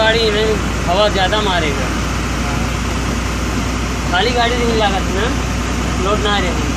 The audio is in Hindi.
गाड़ी में हवा ज़्यादा मारेगा। खाली गाड़ी नहीं लागत ना। लोड ना रही।